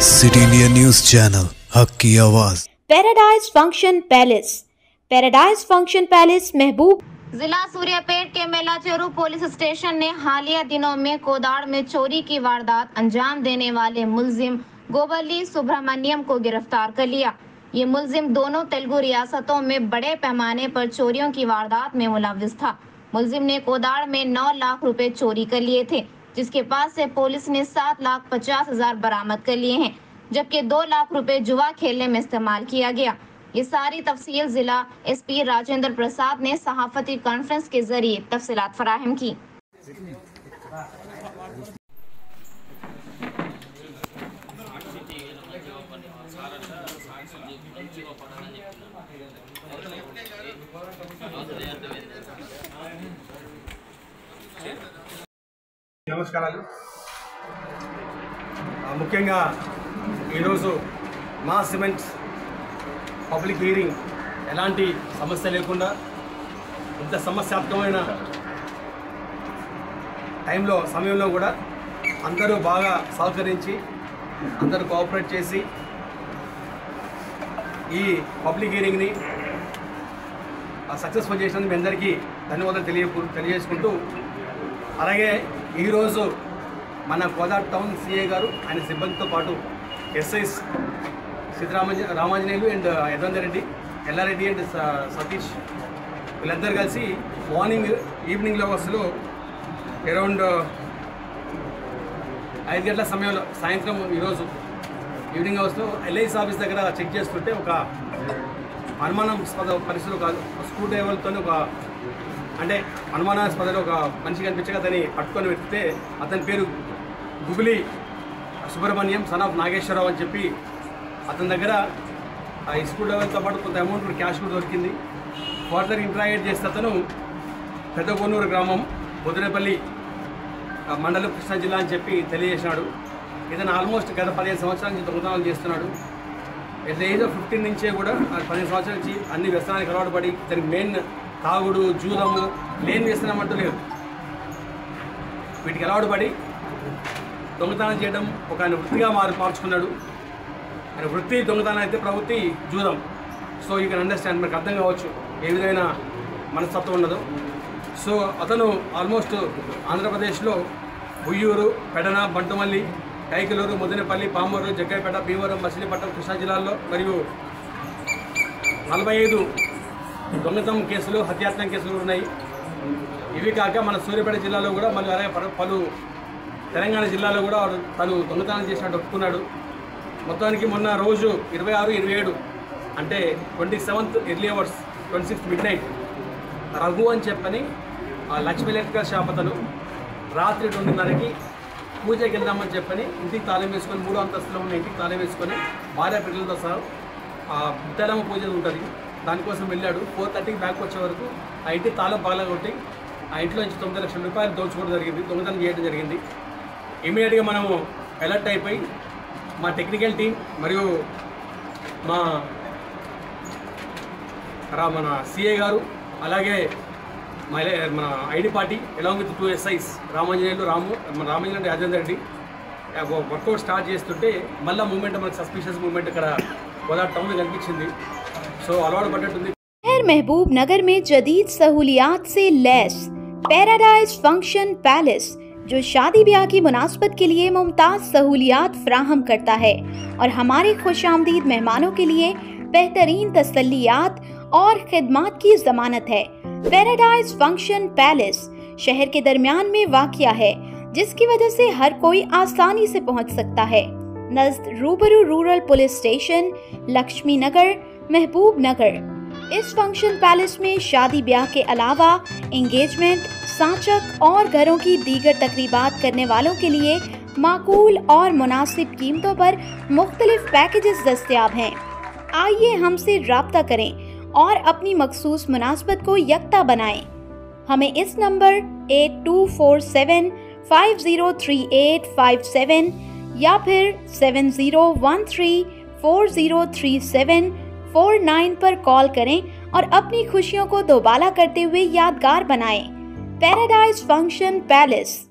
City India news channel हक की आवाज़ paradise function palace paradise function palace महबूब जिला सूर्यापेट के मेला चोरू पुलिस स्टेशन ने हालिया दिनों में कोदाड़ में चोरी की वारदात अंजाम देने वाले मुलजिम गोबली सुब्रमण्यम को गिरफ़्तार कर लिया। ये मुलजिम दोनों तेलुगु रियासतों में बड़े पैमाने पर चोरियों की वारदात में मुलविस था। मुलजिम ने कोदाड़ में नौ लाख रुपए चोरी कर लिए थे। जिसके पास से पुलिस ने सात लाख पचास हज़ार बरामद कर लिए हैं, जबकि दो लाख रुपए जुआ खेलने में इस्तेमाल किया गया। ये सारी तफसील जिला एसपी राजेंद्र प्रसाद ने सहाफती कॉन्फ्रेंस के ज़रिए तफसीलात फराहम की। నమస్కారాలు. ముఖ్యంగా ఈరోజు మా సిమెంట్స్ పబ్లిక్ హీరింగ్ ఎలాంటి సమస్య లేకుండా ఇంత సమస్యాత్మకమైన టైంలో సమయంలో కూడా అందరూ బాగా సహకరించి అందరూ కోఆపరేట్ చేసి ఈ పబ్లిక్ హీరింగ్ని సక్సెస్ఫుల్ చేసినందుకు మీ అందరికీ ధన్యవాదాలు తెలియ తెలియజేసుకుంటూ అలాగే ఈరోజు మన గోదావరి టౌన్ సిఏ గారు ఆయన సిబ్బందితో పాటు ఎస్ఐస్ సీతారామంజ రామాంజనేయులు అండ్ యశ్వంత్ రెడ్డి ఎల్లారెడ్డి అండ్ స- సతీష్ వీళ్ళందరూ కలిసి మార్నింగ్ ఈవినింగ్ లవర్స్లో అరౌండ్ ఐదు గంటల సమయంలో సాయంత్రం ఈరోజు ఈవినింగ్ అవర్స్లో ఎల్ఐసి ఆఫీస్ దగ్గర చెక్ చేస్తుంటే ఒక అనుమానాస్పద పరిస్థితులు కాదు. స్క్రూ డ్రైవర్తో ఒక అంటే అనుమానాస్పదలో ఒక మనిషి కనిపించగా అతని పట్టుకొని వెతికితే అతని పేరు గుబిలి సుబ్రహ్మణ్యం సన్ ఆఫ్ నాగేశ్వరరావు అని చెప్పి అతని దగ్గర ఆ స్కూల్ లెవెల్తో పాటు కొంత అమౌంట్ కూడా క్యాష్ కూడా దొరికింది. ఫర్దర్ ఇంట్రాగేట్ చేస్తే అతను పెద్ద కొన్నూరు గ్రామం బుదిరేపల్లి మండలం కృష్ణా జిల్లా అని చెప్పి తెలియజేసినాడు ఇతను ఆల్మోస్ట్ గత పదిహేను సంవత్సరాల నుంచి దొంగతనాలు చేస్తున్నాడు. ఎట్ ఏజ్ ఆఫ్ ఫిఫ్టీన్ నుంచే కూడా పదిహేను సంవత్సరాల నుంచి అన్ని వ్యసనానికి అలవాటు పడి ఇతని మెయిన్ తాగుడు జూదము లేని చేస్తున్నామంటూ లేదు. వీటికి అలవాటు పడి దొంగతనం చేయడం ఒక ఆయన వృత్తిగా మారు మార్చుకున్నాడు. ఆయన వృత్తి దొంగతనం అయితే ప్రవృత్తి జూదం. సో యూ కెన్ అండర్స్టాండ్ మనకు అర్థం కావచ్చు ఏ విధమైన మనస్తత్వం ఉండదు సో అతను ఆల్మోస్ట్ ఆంధ్రప్రదేశ్లో ఉయ్యూరు పెడన బంటుమల్లి కైకలూరు ముదినపల్లి పామూరు జగ్గైపేట భీమవరం మచిలీపట్నం కృష్ణా జిల్లాల్లో మరియు నలభై ఐదు దొంగతనం కేసులు హత్యాత్మక కేసులు ఉన్నాయి. ఇవి కాక మన సూర్యాపేట జిల్లాలో కూడా మళ్ళీ అలాగే పలు- తెలంగాణ జిల్లాలో కూడా తను దొంగతనం చేసినట్టు ఒప్పుకున్నాడు. మొత్తానికి మొన్న రోజు ఇరవై ఆరు ఇరవై ఏడు అంటే twenty seventh early hours twenty sixth midnight Raghu అని చెప్పని ఆ లక్ష్మీ ఎలక్ట్రికల్ షాప్ అతను రాత్రి రెండున్నరకి పూజకి వెళ్దామని చెప్పని ఇంటికి తాళం వేసుకొని మూడో అంతస్తులో ఉన్న ఇంటికి తాళం వేసుకొని భార్య పిల్లలతో సహా ఆ పూజ ఉంటుంది. దానికోసం వెళ్ళాడు. ఫోర్ థర్టీకి బ్యాక్ వచ్చే వరకు ఆ ఇంటి తాళం బాగా కొట్టి ఆ ఇంట్లో నుంచి తొమ్మిది లక్షల రూపాయలు దోచుకోవడం జరిగింది. దొంగతనం చేయడం జరిగింది. ఇమీడియట్గా మనము అలర్ట్ అయిపోయి మా టెక్నికల్ టీం మరియు మా రా మన సిఏ గారు అలాగే మా మన ID party along with two SIs Ramanjaneyulu Ramu మన రామాంజనేయులు రాజేందర్ రెడ్డి వర్కౌట్ స్టార్ట్ చేస్తుంటే మళ్ళీ మూమెంట్ మనకు సస్పిషియస్ మూమెంట్ ఇక్కడ గోదావరి టౌన్ కనిపించింది. शहर महबूब नगर में जदीद सहूलियात से लैस पैराडाइज फ़ंक्शन पैलेस, जो शादी ब्याह की मुनासबत के लिए मुमताज़ सहूलियात फ्राहम करता है और हमारे खुश आमदीद मेहमानों के लिए बेहतरीन तसलियात और खिदमात की जमानत है। पैराडाइज फ़ंक्शन पैलेस शहर के दरमियान में वाक़ है, जिसकी वजह से हर कोई आसानी से पहुँच सकता है। नजद रूबरू rural police station, Lakshmi Nagar Mahbubnagar. इस फ़ंक्शन पैलेस में शादी ब्याह के अलावा एंगेजमेंट सांचक और घरों की दीगर तकरीबात करने वालों के लिए माकूल और मुनासिब कीमतों पर मुख्तलिफ़ पैकेजेस दस्तियाब हैं। आइए हमसे रबता करें और अपनी मखसूस मुनासबत को यकता बनाएँ। हमें इस number eight two four seven five zero three eight five seven या फिर seven zero one three four zero three seven four nine पर कॉल करें और अपनी खुशियों को दोबाला करते हुए यादगार बनाएँ। Paradise function palace